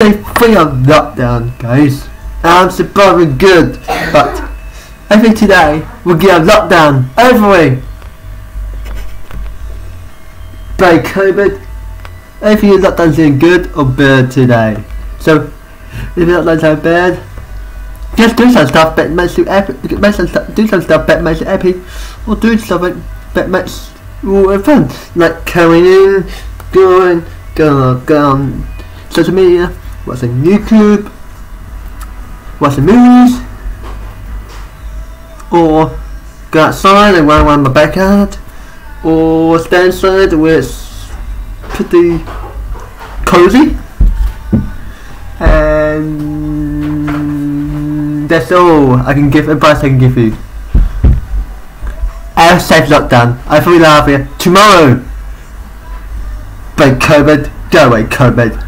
day three of lockdown, guys. I'm surviving good, but I think today we'll get a lockdown over by COVID. I think your lockdown's doing good or bad today. So, if your lockdown's so bad, just do some stuff that makes you happy. Make some stuff, do some stuff that makes you happy, or do something that makes you fun, like coming in, going, going, going, social media watching YouTube, watching movies, or go outside and run around my backyard, or stay inside where it's pretty cozy, and that's all I can give advice I can give you. I have a safe lockdown. I feel love you. Tomorrow, break COVID. Go away, COVID.